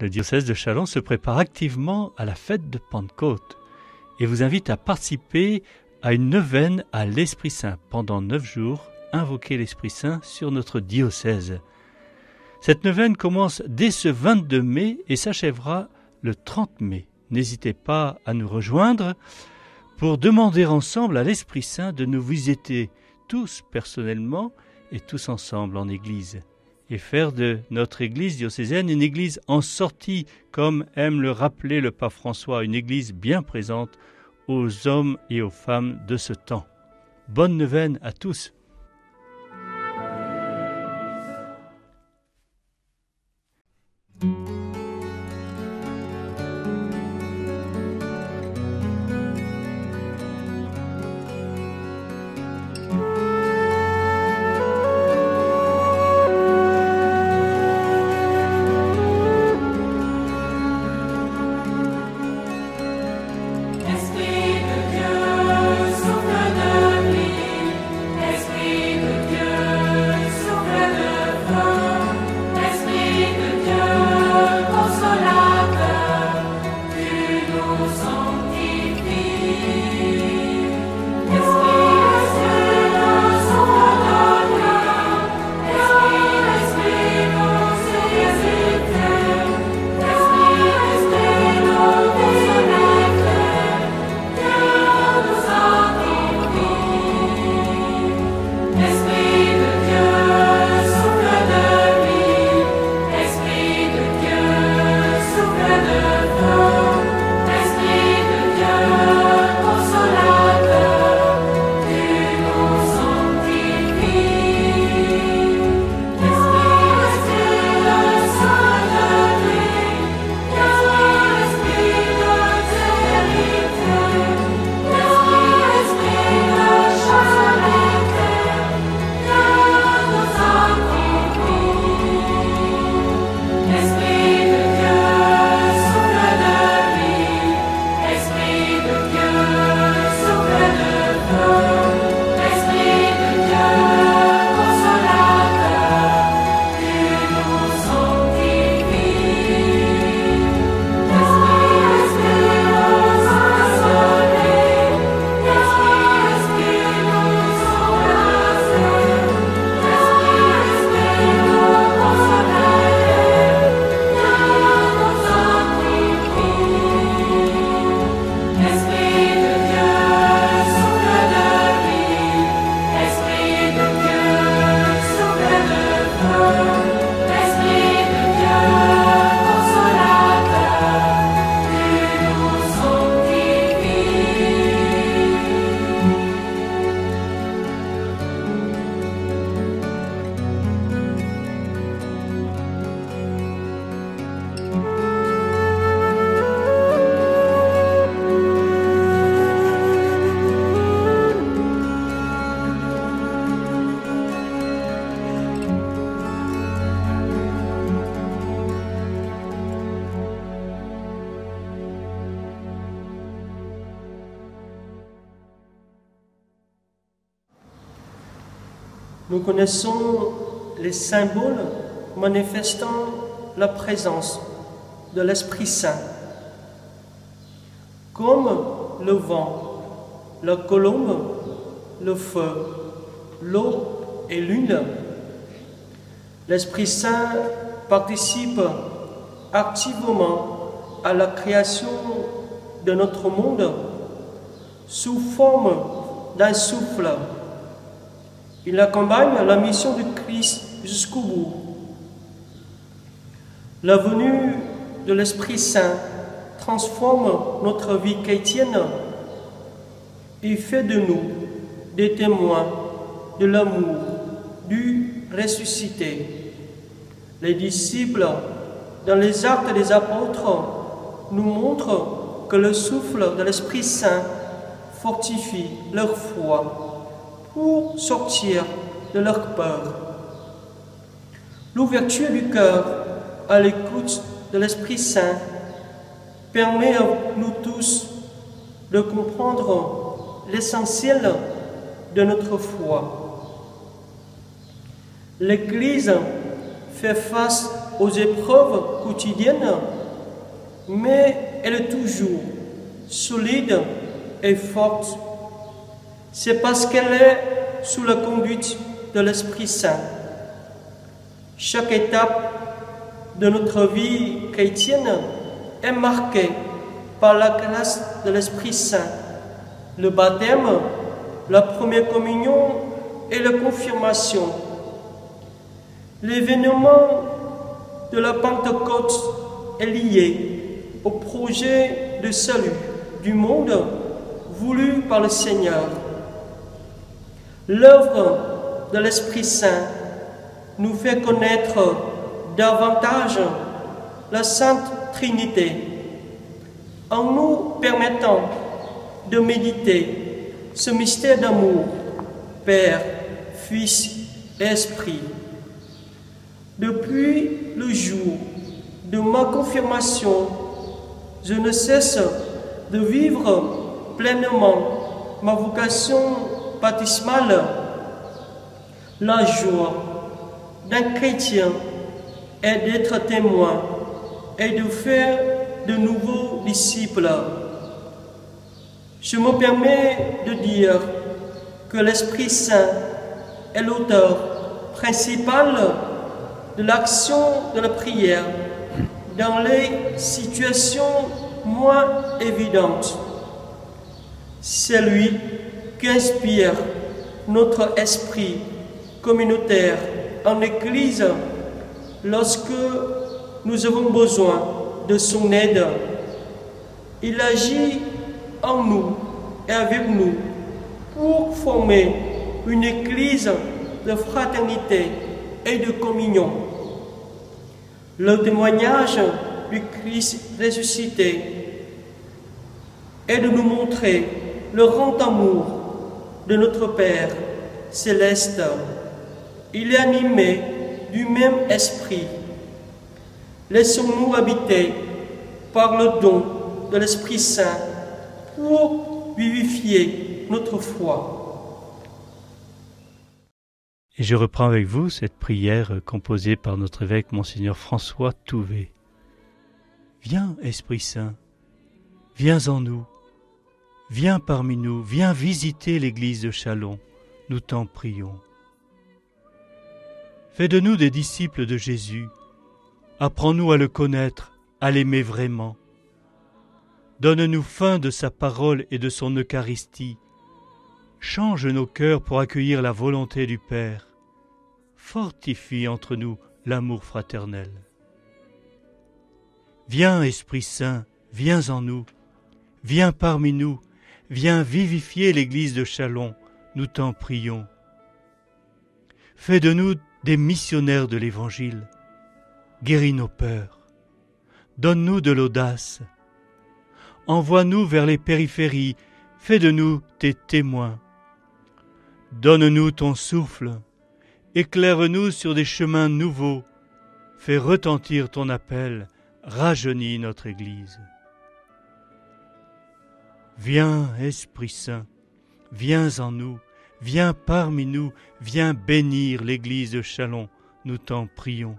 Le diocèse de Chalon se prépare activement à la fête de Pentecôte et vous invite à participer à une neuvaine à l'Esprit Saint. Pendant neuf jours, invoquer l'Esprit Saint sur notre diocèse. Cette neuvaine commence dès ce 22 mai et s'achèvera le 30 mai. N'hésitez pas à nous rejoindre pour demander ensemble à l'Esprit Saint de nous visiter tous personnellement et tous ensemble en Église et faire de notre Église diocésaine une Église en sortie, comme aime le rappeler le pape François, une Église bien présente aux hommes et aux femmes de ce temps. Bonne neuvaine à tous. Nous connaissons les symboles manifestant la présence de l'Esprit Saint, comme le vent, la colombe, le feu, l'eau et l'une. L'Esprit Saint participe activement à la création de notre monde sous forme d'un souffle il accompagne la mission du Christ jusqu'au bout. La venue de l'Esprit Saint transforme notre vie chrétienne et fait de nous des témoins de l'amour du ressuscité. Les disciples, dans les actes des apôtres, nous montrent que le souffle de l'Esprit Saint fortifie leur foi pour sortir de leur peur. L'ouverture du cœur à l'écoute de l'Esprit Saint permet à nous tous de comprendre l'essentiel de notre foi. L'Église fait face aux épreuves quotidiennes, mais elle est toujours solide et forte. C'est parce qu'elle est sous la conduite de l'Esprit Saint. Chaque étape de notre vie chrétienne est marquée par la grâce de l'Esprit Saint. Le baptême, la première communion et la confirmation. L'événement de la Pentecôte est lié au projet de salut du monde voulu par le Seigneur. L'œuvre de l'Esprit Saint nous fait connaître davantage la Sainte Trinité en nous permettant de méditer ce mystère d'amour, Père, Fils Esprit. Depuis le jour de ma confirmation, je ne cesse de vivre pleinement ma vocation baptismale, la joie d'un chrétien est d'être témoin et de faire de nouveaux disciples. Je me permets de dire que l'Esprit Saint est l'auteur principal de l'action de la prière dans les situations moins évidentes. C'est lui qui inspire notre esprit communautaire en Église lorsque nous avons besoin de son aide. Il agit en nous et avec nous pour former une Église de fraternité et de communion. Le témoignage du Christ ressuscité est de nous montrer le grand amour de notre Père céleste. Il est animé du même esprit. Laissons-nous habiter par le don de l'Esprit Saint pour vivifier notre foi. Et je reprends avec vous cette prière composée par notre évêque Monseigneur François Touvet. Viens, Esprit Saint, viens en nous, viens parmi nous, viens visiter l'église de Chalon, nous t'en prions. Fais de nous des disciples de Jésus, apprends-nous à le connaître, à l'aimer vraiment. Donne-nous faim de sa parole et de son Eucharistie. Change nos cœurs pour accueillir la volonté du Père. Fortifie entre nous l'amour fraternel. Viens, Esprit Saint, viens en nous, viens parmi nous, viens vivifier l'Église de Chalon, nous t'en prions. Fais de nous des missionnaires de l'Évangile, guéris nos peurs, donne-nous de l'audace, envoie-nous vers les périphéries, fais de nous tes témoins. Donne-nous ton souffle, éclaire-nous sur des chemins nouveaux, fais retentir ton appel, rajeunis notre Église. Viens, Esprit Saint, viens en nous, viens parmi nous, viens bénir l'Église de Chalon, nous t'en prions.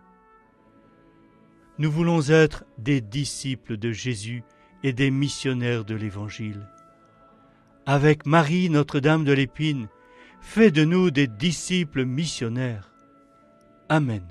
Nous voulons être des disciples de Jésus et des missionnaires de l'Évangile. Avec Marie Notre-Dame de l'Épine, fais de nous des disciples missionnaires. Amen.